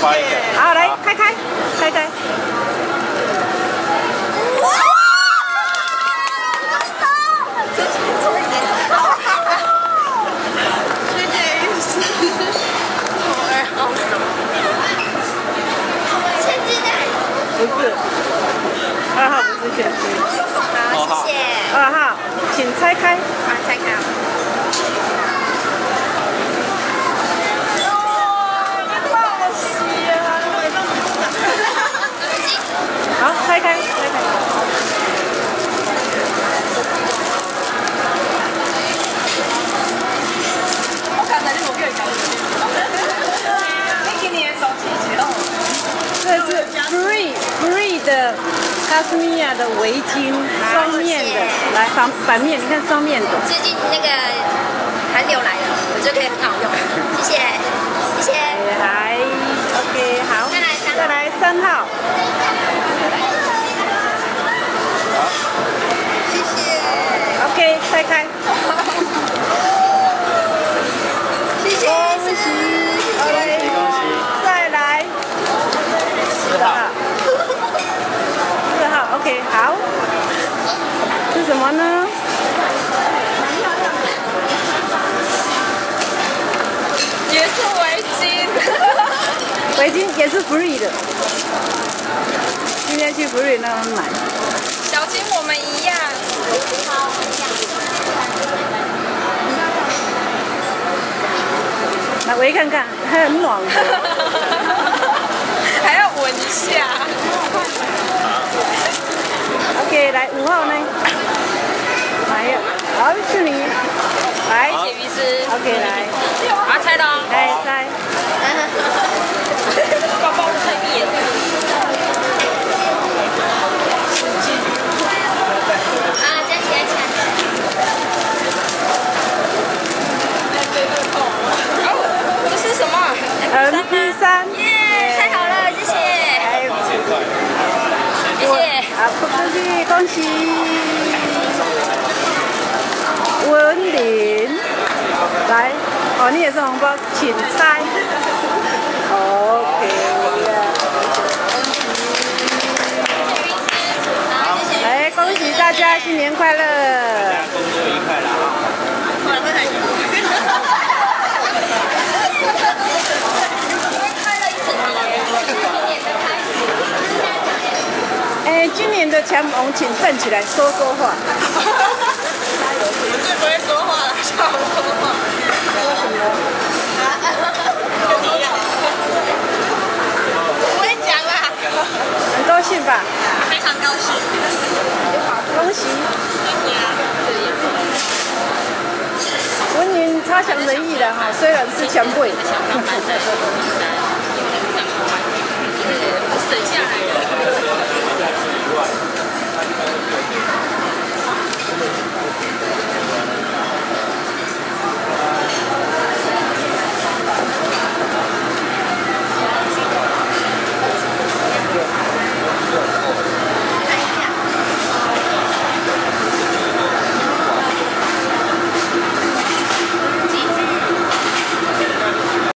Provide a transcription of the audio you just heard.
发一个。好，来开开开开。不是，二号不是选。好，谢谢。二号，请拆开。好，拆开。好，拆开，拆开。这是 Free Free 的 Cashmere 的围巾，双面的，来反反面，你看双面的。最近那个寒流来了，我就可以很好用。谢谢，谢谢。来，OK，好。再来三，再围巾也是 free 的。今天去 free 那边买。小金，我们一样。好，来围看看，还很暖和。还要闻一下。OK，来五号呢？来呀，好，是你。来。谢医师。OK，来。啊，猜的哦。来猜。包包是一眼。啊，加起来起来。哦，这是什么 MP 三。耶，太好了，谢谢。谢谢。啊，不恭喜。文林，来，哦，你也是红包，请猜。OK 来，恭喜大家新年快乐！大家工作愉快了啊！哎，今年的强龙，请站起来说说话。我最不会说话了，笑我说话。说什么？跟你一样。我会讲啦。很高兴吧？非常高兴。恭喜！文宁差强人意的哈，虽然是前辈。